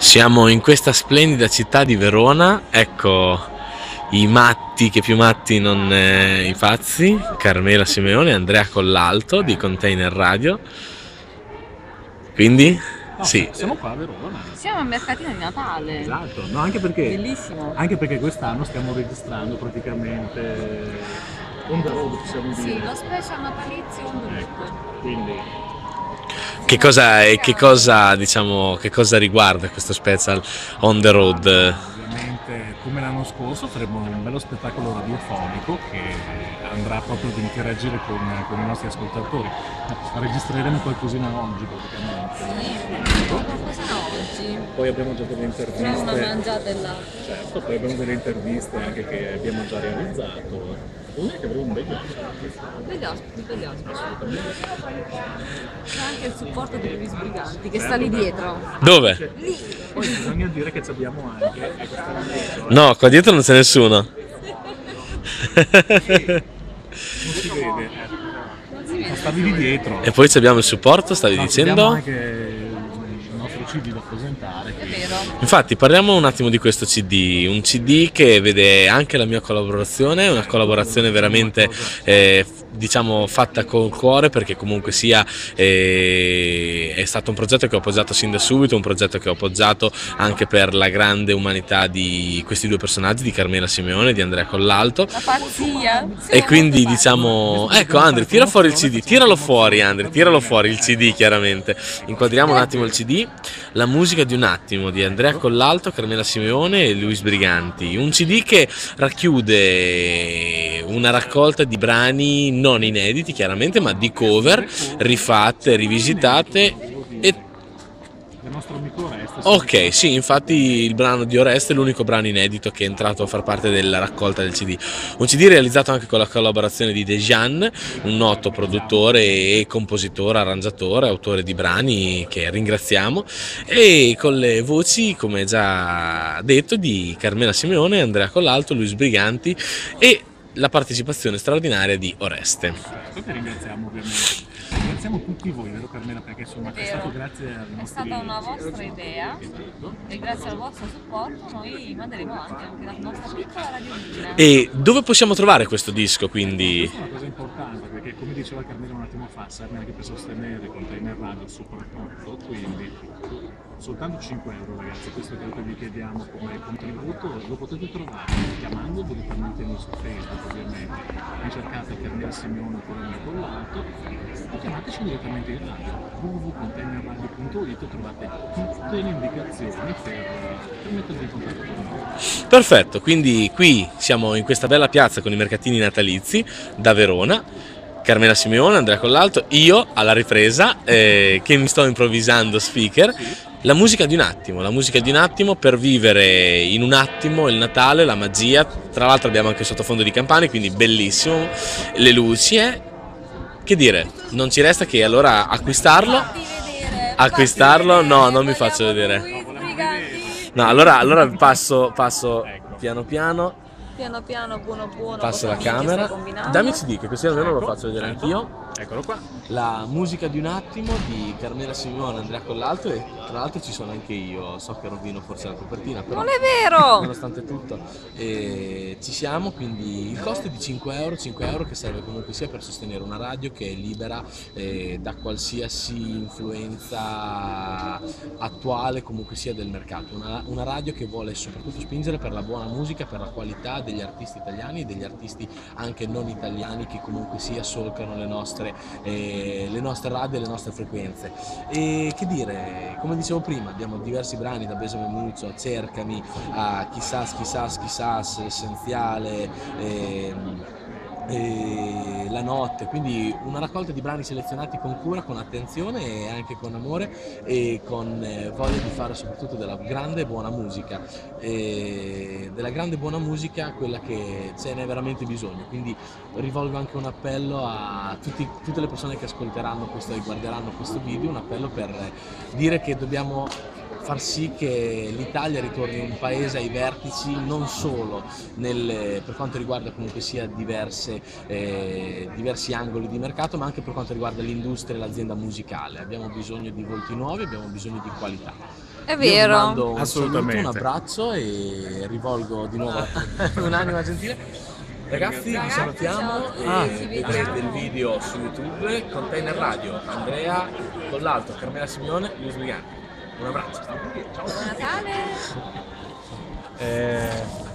Siamo in questa splendida città di Verona, ecco i matti che più matti non eh, i pazzi, Carmela Simeone e Andrea Collalto di Container Radio. Quindi, No, sì, Siamo qua a Verona. Siamo al mercatino di Natale. Esatto, no, anche perché, Bellissimo. anche perché quest'anno stiamo registrando praticamente on the road, possiamo Sì, dire. lo special natalizio on the road. Ecco, quindi che cosa, che cosa, diciamo, che cosa riguarda questo special on the road? Come l'anno scorso faremo un bello spettacolo radiofonico che andrà proprio ad interagire con, con i nostri ascoltatori. Registreremo qualcosina oggi praticamente. Qualcosina oggi. Poi abbiamo già delle interviste. C'è una mangiata là. Certo, poi abbiamo delle interviste anche che abbiamo già realizzato. Una che avremo un bel Degli ospiti, degli ospiti. C'è anche il supporto di Luis Briganti che sta lì dietro. Dove? Poi bisogna dire che ci abbiamo anche, dietro, No, qua dietro non c'è nessuno. non si vede, eh. Ma stavi lì dietro. E poi ci abbiamo il supporto, stavi No, dicendo? Abbiamo anche il nostro CD da presentare. È quindi- vero. Infatti, parliamo un attimo di questo CD, un CD che vede anche la mia collaborazione, una collaborazione veramente eh, diciamo fatta col cuore perché comunque sia eh, è stato un progetto che ho appoggiato sin da subito, un progetto che ho appoggiato anche per la grande umanità di questi due personaggi, di Carmela Simeone e di Andrea Collalto. La pazzia. E quindi diciamo, ecco Andri, tira fuori il CD, tiralo fuori Andri, tiralo fuori il CD chiaramente. Inquadriamo un attimo il CD, la musica di un attimo di Andrea Collalto, Carmela Simeone e Luis Briganti. Un CD che racchiude una raccolta di brani non inediti chiaramente, ma di cover rifatte, rivisitate e Del nostro amico Oreste. Ok, sì, infatti il brano di Oreste è l'unico brano inedito che è entrato a far parte della raccolta del CD. Un CD realizzato anche con la collaborazione di Dejan, un noto produttore e compositore, arrangiatore, autore di brani che ringraziamo, e con le voci, come già detto, di Carmela Simeone, Andrea Collalto, Luis Briganti e la partecipazione straordinaria di Oreste. Certo, che ringraziamo ovviamente. Ringraziamo tutti voi, vero Carmela? Perché insomma è stato grazie ai È stata una vostra idea Esatto. e grazie al vostro supporto noi manderemo avanti anche la nostra piccola radiolina. E dove possiamo trovare questo disco quindi? Questa è una cosa importante diceva Carmela un attimo fa serve anche per sostenere Container Radio soprattutto, quindi soltanto 5 euro ragazzi, questo è quello che vi chiediamo come contributo, lo potete trovare chiamando direttamente noi su Facebook ovviamente, vi cercate Carmela Simeone oppure Andrea Collato o chiamateci direttamente in radio www.containerradio.it trovate tutte le indicazioni per, per mettervi in contatto con noi. Perfetto, quindi qui siamo in questa bella piazza con i mercatini natalizi da Verona. Carmela Simeone, Andrea Collalto, io alla ripresa eh, che mi sto improvvisando speaker. La musica di un attimo, la musica di un attimo per vivere in un attimo il Natale, la magia. Tra l'altro abbiamo anche sottofondo di campane, quindi bellissimo. Le luci, eh. Che dire, non ci resta che allora acquistarlo. Acquistarlo? No, non mi faccio vedere. No, allora, allora passo, passo piano piano. Piano piano, buono buono. Passo la camera. Dammi CD, che così almeno lo faccio vedere anch'io. Eccolo qua. La musica di un attimo di Carmela Simeone e Andrea Collalto e tra l'altro ci sono anche io. So che rovino forse la copertina, però Non è vero! nonostante tutto eh, ci siamo, quindi il costo è di 5 euro, 5 euro che serve comunque sia per sostenere una radio che è libera eh, da qualsiasi influenza attuale comunque sia del mercato, una, una radio che vuole soprattutto spingere per la buona musica, per la qualità degli artisti italiani e degli artisti anche non italiani che comunque sia solcano le nostre, eh, le nostre radio e le nostre frequenze. E che dire, come dicevo prima, abbiamo diversi brani da Besame Muzzo a Cercami, a Chissà, Chissà, Chissà, Essenziale, ehm, e La notte, quindi una raccolta di brani selezionati con cura, con attenzione e anche con amore e con eh, voglia di fare soprattutto della grande e buona musica, e della grande e buona musica quella che ce n'è veramente bisogno, quindi rivolgo anche un appello a tutti- tutte le persone che ascolteranno questo e guarderanno questo video, un appello per dire che dobbiamo far sì che l'Italia ritorni un paese ai vertici non solo nel- per quanto riguarda comunque sia diverse, eh, diversi angoli di mercato ma anche per quanto riguarda l'industria e l'azienda musicale abbiamo bisogno di volti nuovi abbiamo bisogno di qualità È Io vi vero. mando un Assolutamente. saluto, un abbraccio e rivolgo di nuovo un'anima gentile. Ragazzi, vi Ragazzi, salutiamo e. Ci vedrete il video su YouTube, Container Radio, Andrea Collalto, Carmela Simeone, Luis Brigante. Un abbraccio. Buon Natale. Eh...